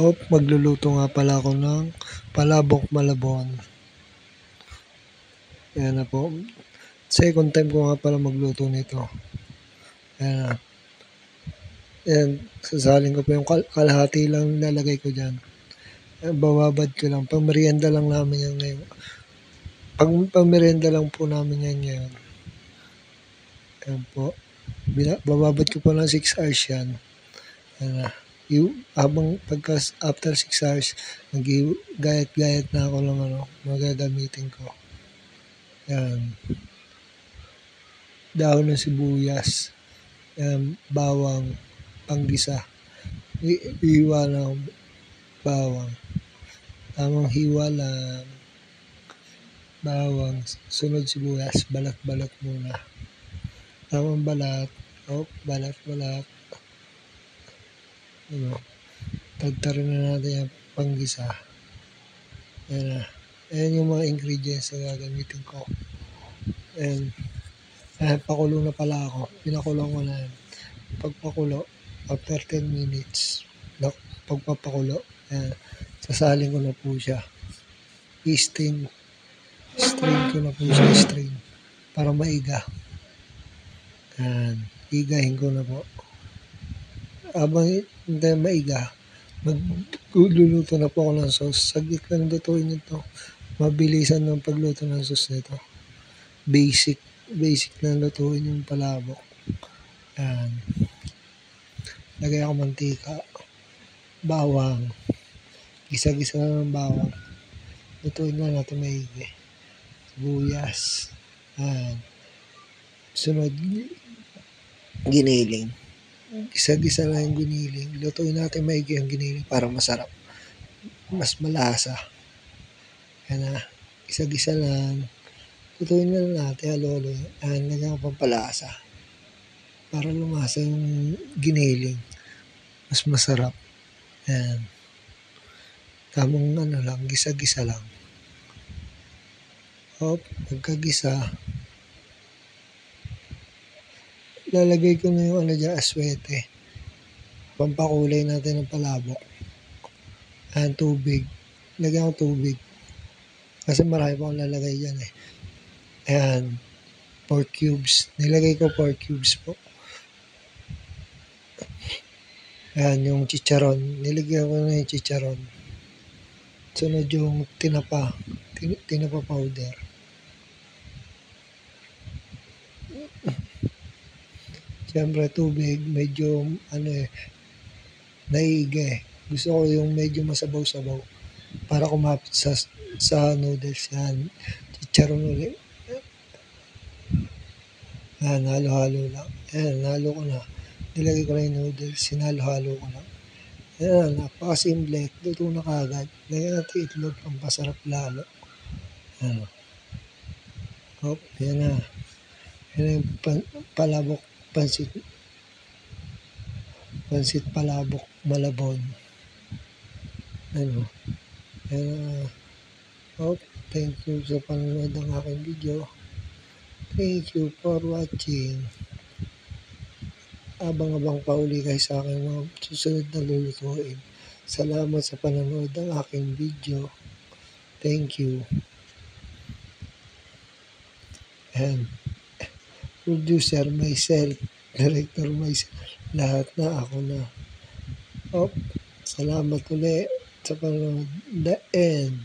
Oh, magluluto nga pala ako ng palabok malabon. Yan na po. Second time ko nga pala magluto nito. Yan na. Yan, sasalin ko po yung kal kalahati lang lalagay ko dyan. Yan, bababad ko lang. Pang lang namin yan ngayon. Pag pang merienda lang po namin yan ngayon. Yan po. Bina, bababad ko po ng 6 hours yan. Yan na. Yung, habang pagka after 6 hours, nag-gayat-gayat na ako ng ano, magagamitin ko. Yan. Dahon ng sibuyas. Yan, bawang, panggisa. I- hiwa ng bawang. Tamang hiwa lang. Bawang, sunod sibuyas, balat-balat muna. Tamang balat. Oh, balat-balat. Ano, tagtarin na natin yung panggisa. Yan na. Ayan yung mga ingredients na gagamitin ko. And, ayan, pakulo na pala ako. Pinakulo ko na yan. Pagpakulo, after 10 minutes, na, pagpapakulo, ayan, sasalin ko na po siya. I-strain. Strain ko na po siya, strain. Para maiga. Ayan, igahin ko na po. Habang hindi maiga, magluluto na po ako ng sauce. Saglit lang lutuin ito. Mabilisan ng pagluto ng sauce nito. Basic. Basic na lutuin yung palabok. Yan. Lagay ako mantika. Bawang. Gisa-gisa na ng bawang. Lutuin lang natin maigi. Sibuyas. Yan. Sunod, giniling. Gisa-gisa lang yung giniling. Lutuin natin maigi ang giniling para masarap. Mas malasa. Yan na. Gisa-gisa lang. Lutuin na lang natin. Halo-halo. Lagyan ko pampalasa. Para lumasa yung giniling. Mas masarap. Yan. Tamang ano lang. Gisa-gisa lang. Hop. Pagkagisa. Lalagay ko na yung ano dyan, aswete. Pampakulay natin ng palabok. Ayan, tubig. Lagyan ko tubig. Kasi marami pa akong lalagay dyan eh. Ayan, 4 cubes. Nilagay ko 4 cubes po. Ayan, yung chicharon. Nilagyan ko na yung chicharon. Sunod yung tinapa. Tin tinapa powder. Siyempre, tubig, medyo, ano eh, naiiga eh. Gusto ko yung medyo masabaw-sabaw para kumapit sa, sa noodles yan. Chicharon ulit. Yan, halo-halo lang. Yan, halo ko na. Nilagay ko na yung noodles, sinalo-halo ko na. Yan, napakasimple. Luto na kagad. Lagyan natin itlog, pampasarap lalo. Yan. Hop, yan na. Yan na yung palabok pansit. Pansit palabok malabon. Ano? Uh, oh, thank you sa panonood ng aking video. Thank you for watching. Abang-abang pa uli kayo sa aking mga susunod na lulutuin. Salamat sa panonood ng aking video. Thank you. And producer myself, director myself, lahat na ako na. Oh, salamat ulit sa panonood. The end.